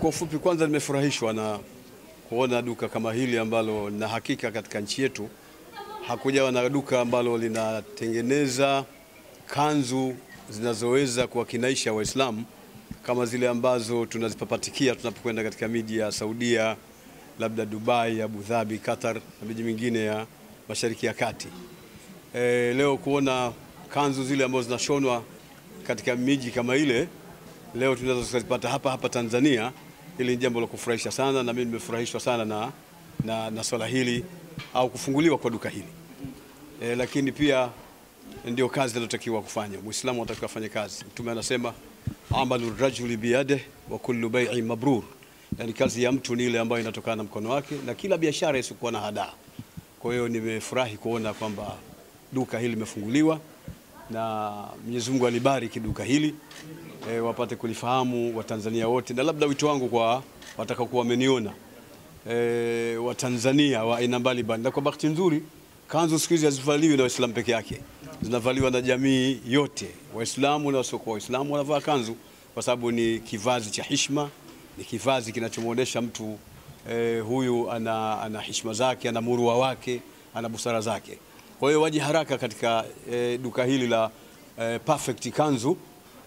Kwa ufupi, kwanza nimefurahishwa na kuona duka kama hili ambalo na hakika katika nchi yetu hakujawa na duka ambalo linatengeneza kanzu zinazoweza kuwakinaisha Waislamu kama zile ambazo tunazipapatikia tunapokwenda katika miji ya Saudia, labda Dubai, Abu Dhabi, Qatar na miji mingine ya Mashariki ya Kati. E, leo kuona kanzu zile ambazo zinashonwa katika miji kama ile leo tunaweza tukazipata hapa hapa Tanzania. Hili ni jambo la kufurahisha sana, na mimi nimefurahishwa sana na, na, na swala hili au kufunguliwa kwa duka hili e, lakini pia ndio kazi inayotakiwa kufanya. Muislamu anatakiwa afanye kazi. Mtume anasema amalu rajuli biyade wa kullu bai'in mabrur, yani kazi ya mtu ni ile ambayo inatokana na mkono wake na kila biashara isiyokuwa na hadaa. Kwa hiyo nimefurahi kuona kwamba duka hili limefunguliwa na Mwenyezi Mungu alibariki duka hili e, wapate kulifahamu Watanzania wote, na labda wito wangu kwa watakaokuwa wameniona e, Watanzania wa aina mbalimbali. Na kwa bahati nzuri kanzu siku hizi hazivaliwi na Waislamu peke yake, zinavaliwa na jamii yote, Waislamu na wasiokuwa Waislamu wanavaa kanzu kwa sababu ni kivazi cha hishma, ni kivazi kinachomwonyesha mtu e, huyu ana, ana heshima zake, ana murua wake, ana busara zake. Kwa hiyo waje haraka katika e, duka hili la e, Perfect Kanzu,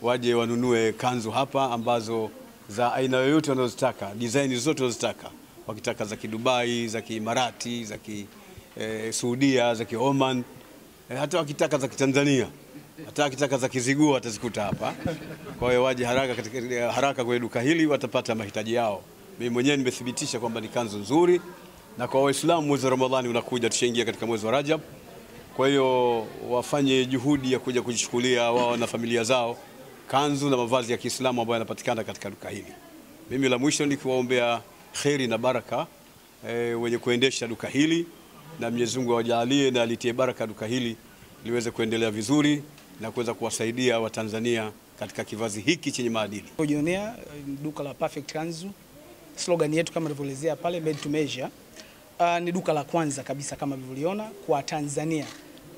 waje wanunue kanzu hapa ambazo za aina yoyote wanazotaka, design zote wanazotaka, wakitaka za kidubai, za kiimarati, za ki e, Saudia, za kioman e, hata wakitaka za kitanzania, hata wakitaka za kizigua watazikuta hapa. Kwa hiyo waje haraka katika haraka kwenye duka hili, watapata mahitaji yao. Mimi mwenyewe nimethibitisha kwamba ni kanzu nzuri, na kwa Waislamu mwezi wa Ramadhani unakuja, tushaingia katika mwezi wa Rajab. Kwa hiyo wafanye juhudi ya kuja kujichukulia wao na familia zao kanzu na mavazi ya Kiislamu ambayo yanapatikana katika duka hili. Mimi la mwisho ni kuwaombea kheri na baraka e, wenye kuendesha duka hili na Mwenyezi Mungu awajalie na alitie baraka duka hili liweze kuendelea vizuri na kuweza kuwasaidia Watanzania katika kivazi hiki chenye maadili. Kujionea duka la Perfect Kanzu, slogan yetu kama ilivyoelezea pale made to measure. Uh, ni duka la kwanza kabisa kama mlivyoliona kwa Tanzania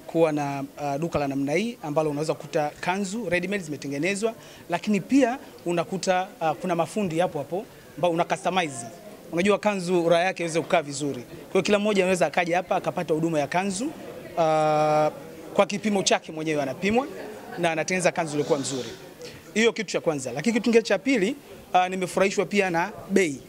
kuwa na uh, duka la namna hii ambalo unaweza kukuta kanzu ready made zimetengenezwa, lakini pia unakuta uh, kuna mafundi hapo hapo ambao una customize. Unajua kanzu raha yake iweze kukaa vizuri, kwa hiyo kila mmoja anaweza akaja hapa akapata huduma ya kanzu uh, kwa kipimo chake mwenyewe, anapimwa na anatengeneza kanzu iliyokuwa nzuri. Hiyo kitu cha kwanza, lakini kitu kingine cha pili uh, nimefurahishwa pia na bei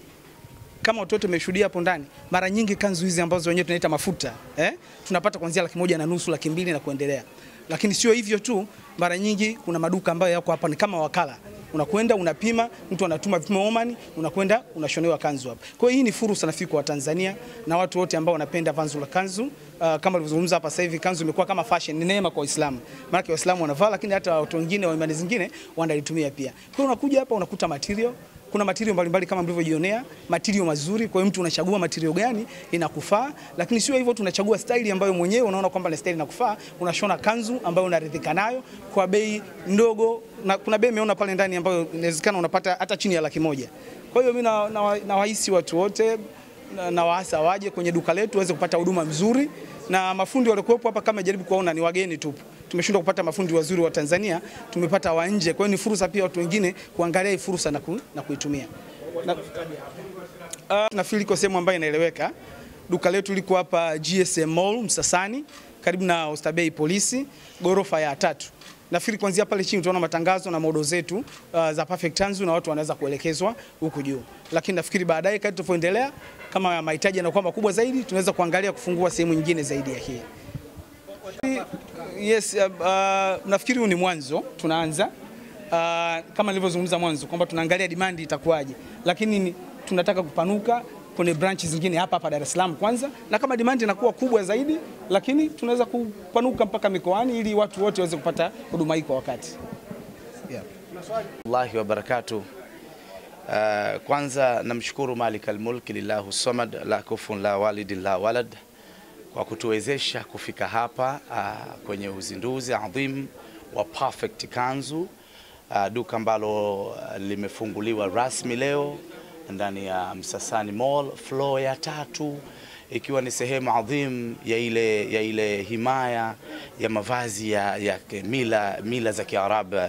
kama watoto wameshuhudia hapo ndani, mara nyingi kanzu hizi ambazo wenyewe tunaita mafuta eh, tunapata kuanzia laki moja na nusu, laki mbili na kuendelea. Lakini sio hivyo tu, mara nyingi kuna maduka ambayo yako hapa ni kama wakala, unakwenda unapima, mtu anatuma vipimo Oman, unakwenda unashonewa kanzu hapa. Kwa hiyo hii ni fursa nafikiri kwa Watanzania na watu wote ambao wanapenda vazi la kanzu. Uh, kama alivyozungumza hapa sasa hivi kanzu imekuwa kama fashion, ni neema kwa Waislamu. Maana Waislamu wanavaa, lakini hata watu wengine wa imani zingine wanalitumia pia. Kwa hiyo unakuja hapa unakuta material kuna matirio mbalimbali kama mlivyojionea, matirio mazuri. Kwa hiyo mtu unachagua matirio gani inakufaa, lakini sio hivyo, tunachagua style ambayo mwenyewe unaona kwamba ni style inakufaa. Unashona kanzu ambayo unaridhika nayo kwa bei ndogo, na kuna bei umeona pale ndani ambayo inawezekana unapata hata chini ya laki moja. Kwa hiyo mimi nawahisi na, na na watu wote na, na waasa waje kwenye duka letu waweze kupata huduma nzuri na mafundi waliokuwepo hapa kama jaribu kuwaona ni wageni tu. Tumeshindwa kupata mafundi wazuri wa Tanzania, tumepata wa nje. Kwa hiyo ni fursa pia watu wengine kuangalia hii fursa na, ku, na kuitumia. Na, uh, nafikiri sehemu ambayo inaeleweka. Duka letu liko hapa GSM Mall Msasani, karibu na Oysterbay Polisi, gorofa ya tatu. Nafikiri kuanzia pale chini utaona matangazo na modo zetu uh, za Perfect Tanzu na watu wanaweza kuelekezwa huku juu, lakini nafikiri baadaye kadri tunapoendelea, kama mahitaji yanakuwa makubwa zaidi, tunaweza kuangalia kufungua sehemu nyingine zaidi ya hii. Yes, uh, uh, nafikiri huu ni mwanzo, tunaanza uh, kama nilivyozungumza mwanzo kwamba tunaangalia demand itakuwaje, lakini tunataka kupanuka kwenye branch zingine hapa hapa Dar es Salaam kwanza, na kama demand inakuwa kubwa zaidi, lakini tunaweza kupanuka mpaka mikoani ili watu wote waweze kupata huduma hii kwa wakati. Yeah. Allahi wa barakatuh. Uh, kwanza namshukuru Malik al-Mulk lillahu samad la kufun la walidin la walad kwa kutuwezesha kufika hapa uh, kwenye uzinduzi adhim wa Perfect Kanzu uh, duka ambalo uh, limefunguliwa rasmi leo ndani ya Msasani Mall floor ya tatu ikiwa ni sehemu adhim ya ile, ya ile himaya ya mavazi ya, ya mila, mila za Kiarabu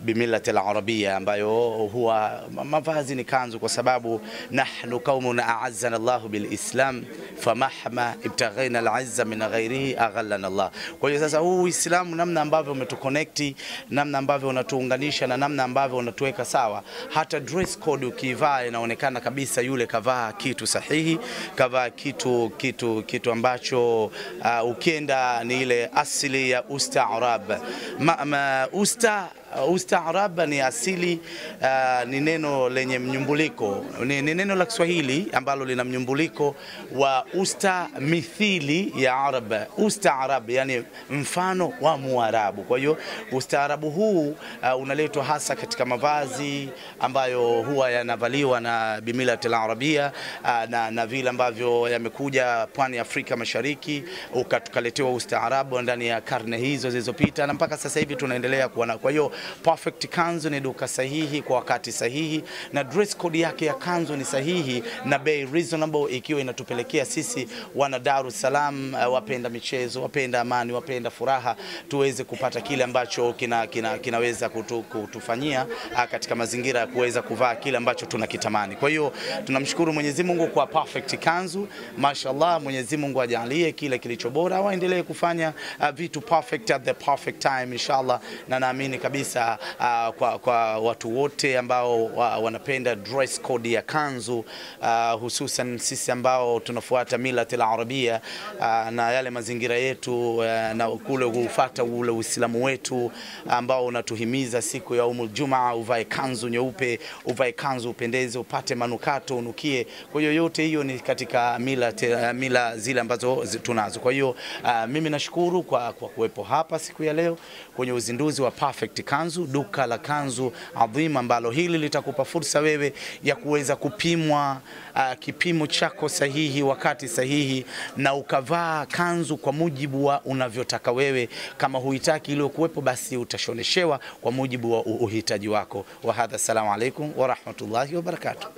bimillati al-arabia ambayo huwa mavazi ni kanzu, kwa sababu nahnu qaumun a'azzana Allah bilislam famahma ibtaghaina al'izza min ghairihi aghallana Allah. Kwa hiyo sasa huu Uislamu namna ambavyo umetuconnect, namna ambavyo unatuunganisha na namna ambavyo unatuweka sawa, hata dress code ukivaa inaonekana kabisa yule kavaa kitu sahihi, kavaa kitu kitu kitu ambacho uh, ukienda ni ile asili ya ustaarab ma, ma, usta Uh, ustaarab ni asili uh, ni neno lenye mnyumbuliko. Ni, ni neno la Kiswahili ambalo lina mnyumbuliko wa usta mithili ya arab. Ustaarab, yani mfano wa Muarabu. Kwa hiyo ustaarabu huu uh, unaletwa hasa katika mavazi ambayo huwa yanavaliwa na bimilatil arabia uh, na, na vile ambavyo yamekuja pwani ya Afrika Mashariki ukatukaletewa ustaarabu ndani ya karne hizo zilizopita na mpaka sasa hivi tunaendelea kuwa na Kwa hiyo Perfect Kanzu ni duka sahihi kwa wakati sahihi, na dress code yake ya kanzu ni sahihi na bei reasonable, ikiwa inatupelekea sisi wana Dar es Salaam uh, wapenda michezo, wapenda amani, wapenda furaha, tuweze kupata kile ambacho kina, kina, kinaweza kutu, kutufanyia uh, katika mazingira ya kuweza kuvaa kile ambacho tunakitamani. Kwa hiyo tunamshukuru Mwenyezi Mungu kwa Perfect Kanzu, mashallah. Mwenyezi Mungu ajalie kile kilicho bora, waendelee kufanya uh, vitu perfect at the perfect time inshallah, na naamini kabisa uh, kwa, kwa watu wote ambao uh, wanapenda dress code ya kanzu uh, hususan sisi ambao tunafuata milatil arabia uh, na yale mazingira yetu uh, na kule kufuata ule Uislamu wetu ambao unatuhimiza siku ya umul Jumaa uvae kanzu nyeupe, uvae kanzu upendeze, upate manukato, unukie. Kwa hiyo yote hiyo ni katika mila, te, mila zile ambazo tunazo. Kwa hiyo uh, mimi nashukuru kwa, kwa kuwepo hapa siku ya leo kwenye uzinduzi wa Perfect Kanzu, duka la kanzu adhima ambalo hili litakupa fursa wewe ya kuweza kupimwa uh, kipimo chako sahihi wakati sahihi, na ukavaa kanzu kwa mujibu wa unavyotaka wewe. Kama huitaki iliyokuwepo, basi utashoneshewa kwa mujibu wa uhitaji wako. wa hadha, assalamu alaikum wa rahmatullahi wa barakatuh.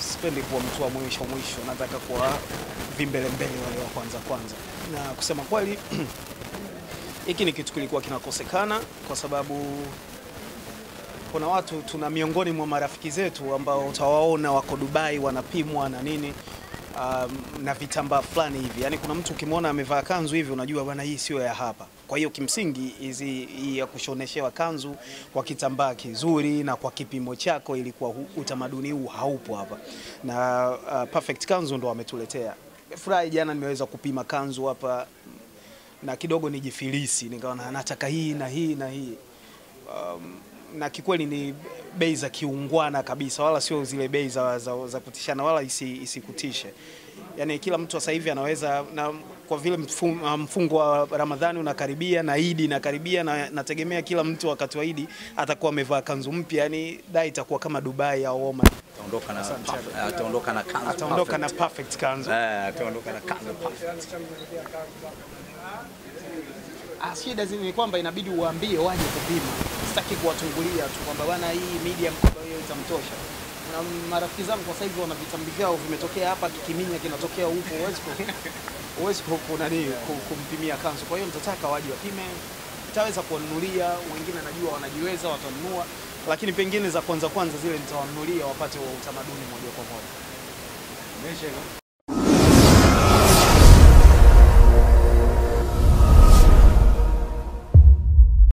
Sipendi kuwa mtu wa mwisho mwisho, nataka kuwa vimbelembele wale wa kwanza kwanza, na kusema kweli hiki ni kitu kilikuwa kinakosekana kwa sababu kuna watu tuna miongoni mwa marafiki zetu ambao utawaona wako Dubai wanapimwa na nini um, na vitambaa fulani hivi. Yaani kuna mtu ukimwona amevaa kanzu hivi unajua bwana, hii sio ya hapa. Kwa hiyo kimsingi hizi ya kushoneshewa kanzu kwa kitambaa kizuri na kwa kipimo chako, ilikuwa utamaduni huu haupo hapa, na uh, Perfect Kanzu ndo wametuletea. Furahi jana nimeweza kupima kanzu hapa na kidogo nijifilisi, nikaona nataka hii na hii na hii um, na kikweli ni bei za kiungwana kabisa, wala sio zile bei za, za, za kutishana, wala isikutishe isi. Yani kila mtu sasa hivi anaweza na kwa vile mfungo wa Ramadhani unakaribia na Idi inakaribia, na nategemea kila mtu wakati wa Idi atakuwa amevaa kanzu mpya, yani da itakuwa kama Dubai au Oman. Ataondoka na ataondoka na kanzu Ataondoka na perfect kanzu. eh, ataondoka na kanzu perfect. Ah, shida ni kwamba inabidi uambie waje kupima. Sitaki kuwatungulia tu kwamba bwana, hii medium kwa hiyo itamtosha. Na marafiki zangu kwa sasa hivi wana vitambi vyao vimetokea hapa, kikiminya kinatokea huko, huwezi huwezi nani kumpimia kanzu. Kwa hiyo nitataka waje wapime, nitaweza kuwanunulia, wengine najua wanajiweza watanunua, lakini pengine za kwanza kwanza zile nitawanunulia wapate wa utamaduni moja kwa moja.